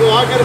जो आकर